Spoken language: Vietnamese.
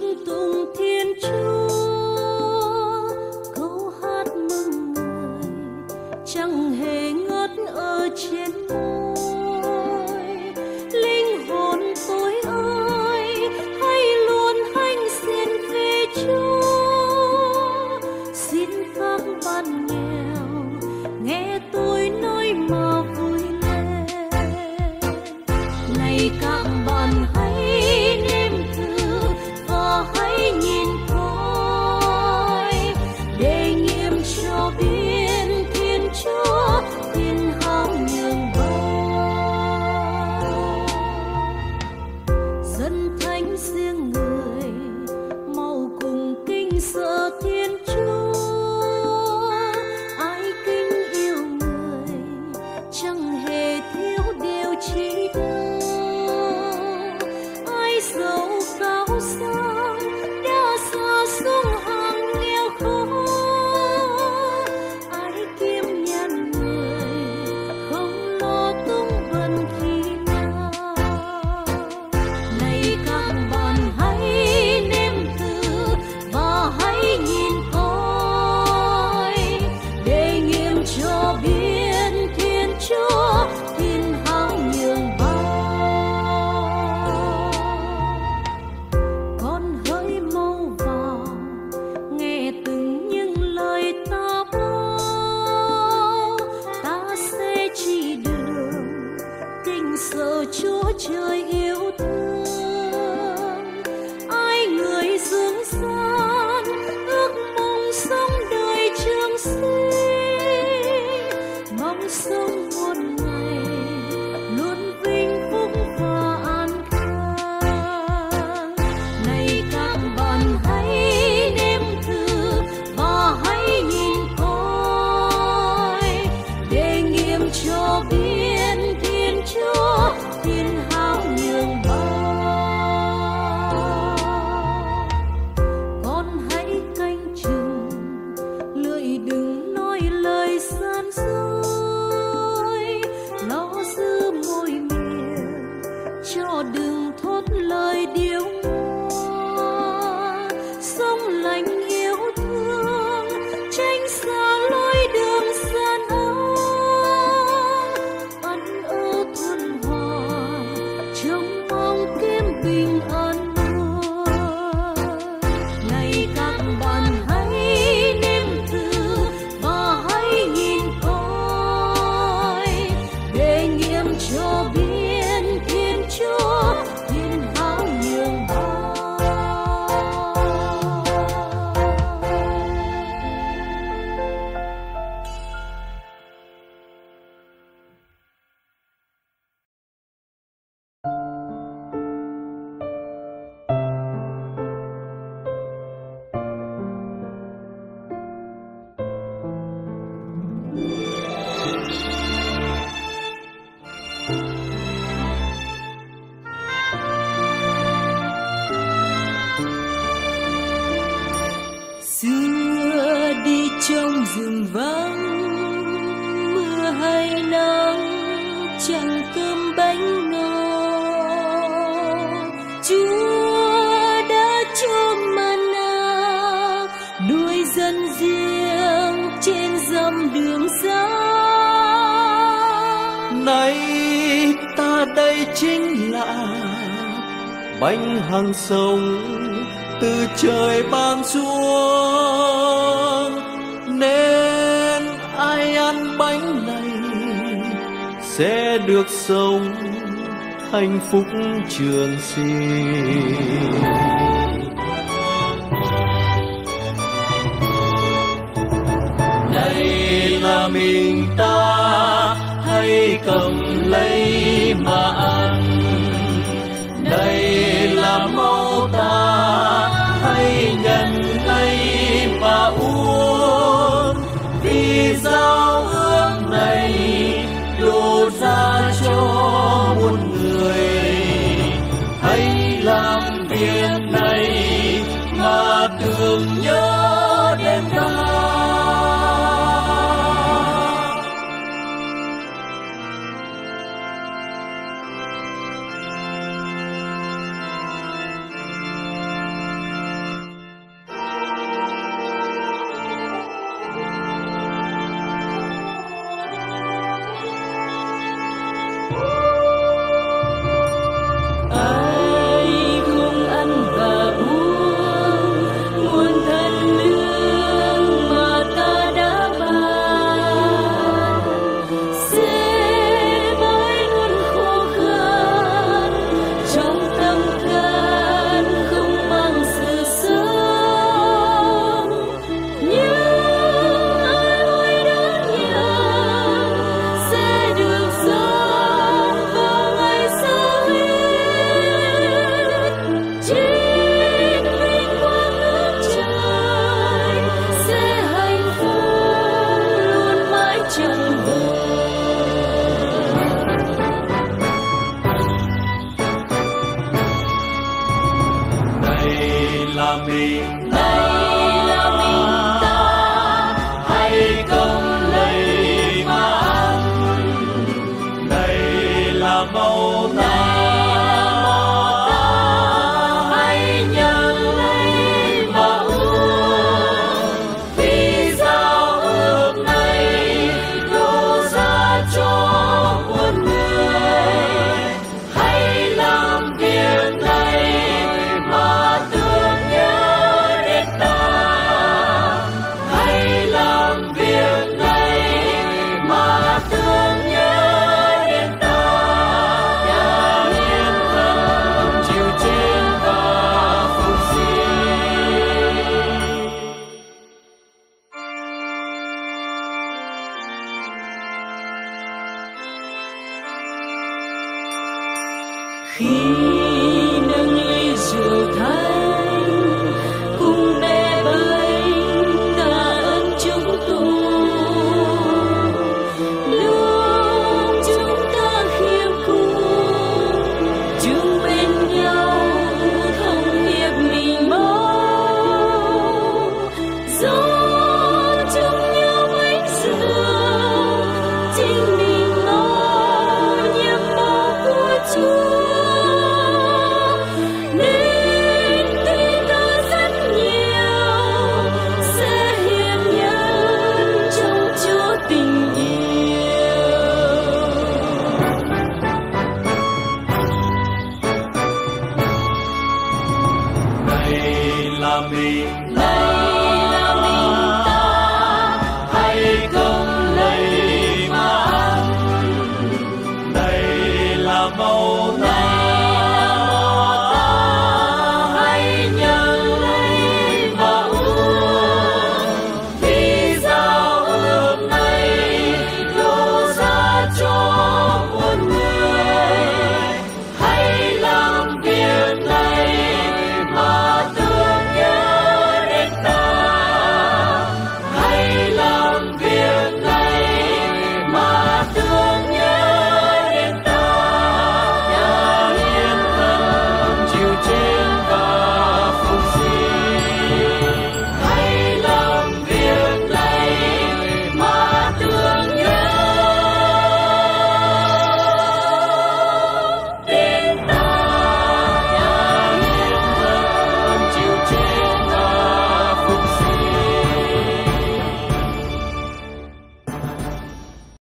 你懂。rừng vắng, mưa hay nắng, chẳng cơm bánh nồi Chúa đã cho mana nuôi dân riêng trên dặm đường xa. Nay ta đây chính là bánh hàng sông từ trời ban xuống nên ai ăn bánh này sẽ được sống hạnh phúc trường sinh. Đây là mình ta hay cầm lấy mà ăn. tiếc này mà tưởng nhớ Amen. rio. Ta